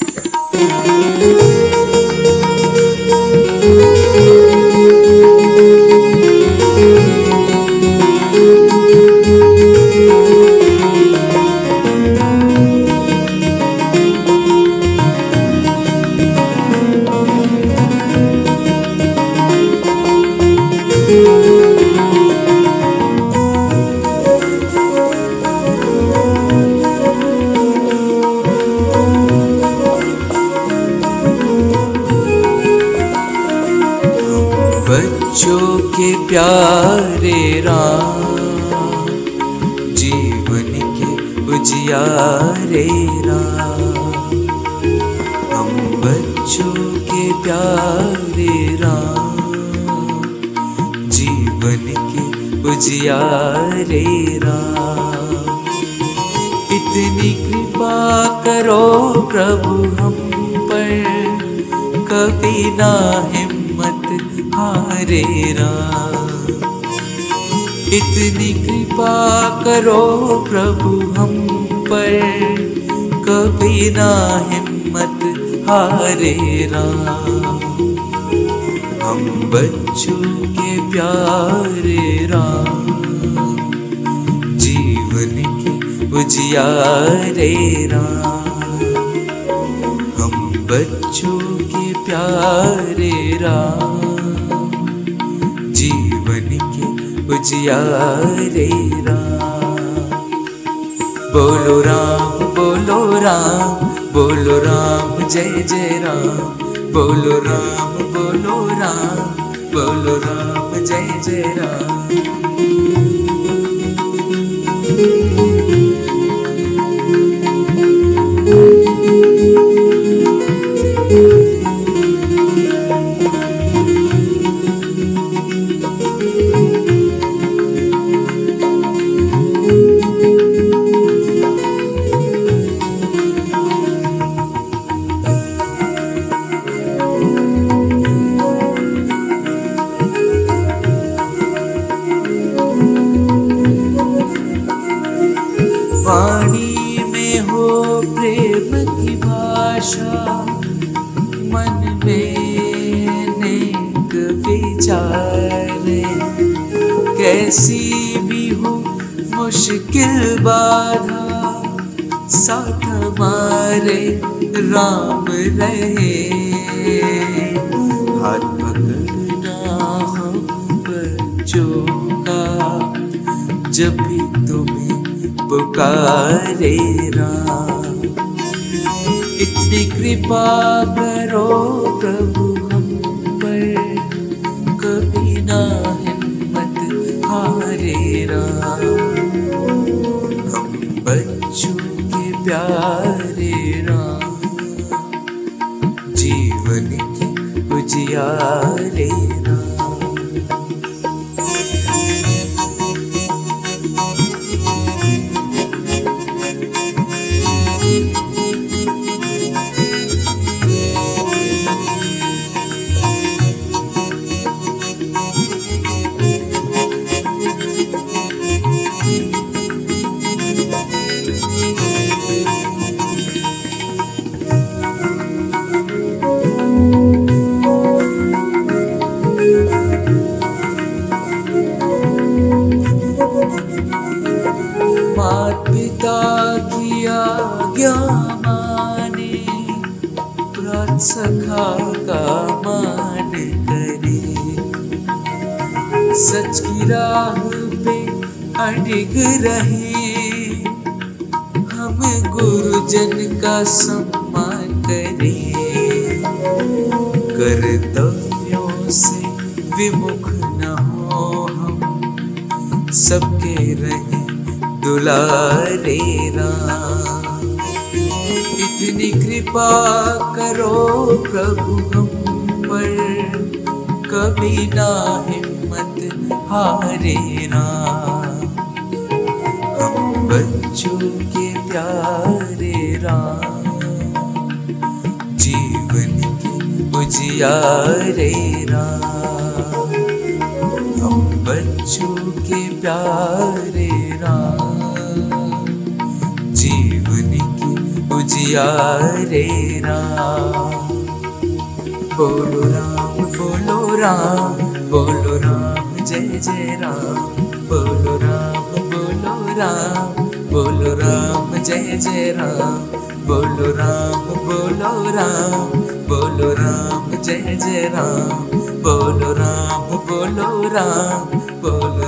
बच्चों के प्यारे राम, जीवन के उजियारे राम, हम बच्चों के प्यारे राम, जीवन के उजियारे राम। इतनी कृपा करो प्रभु हम पर, कभी ना हिम्मत हारे राम। इतनी कृपा करो प्रभु हम पर, कभी ना हिम्मत हारे राम। हम बच्चों के प्यारे राम। जीवन के उजियारे राम। हम बच्चों के प्यारे राम। उजियारे राम बोलो राम बोलो राम बोलो राम, जय जय राम। बोलो राम बोलो राम बोलो राम, जय जय राम। विचार कैसी भी हो मुश्किल बाधा, साथ हमारे राम रहे। हाथ पकड़ना हम बच्चों का जब भी तुम्हें पुकारे राम। इतनी कृपा करो प्रभु जीवन के उजियारे की मान करे। सच की राह पे अडिग रहे। हम गुरुजन का सम्मान करें। कर्तव्यों से विमुख न हो हम, सबके रहे दुलारे राम। इतनी कृपा करो प्रभु हम पर। कभी ना हिम्मत हारे राम। हम बच्चों के प्यारे राम। जीवन के उजियारे राम। हम बच्चों के प्यारे राम जिया रे राम बोलो राम बोलो राम बोलो राम जय जय राम बोलो राम बोलो राम बोलो राम जय जय राम बोलो राम बोलो राम बोलो राम जय जय राम बोलो राम बोलो राम बोलो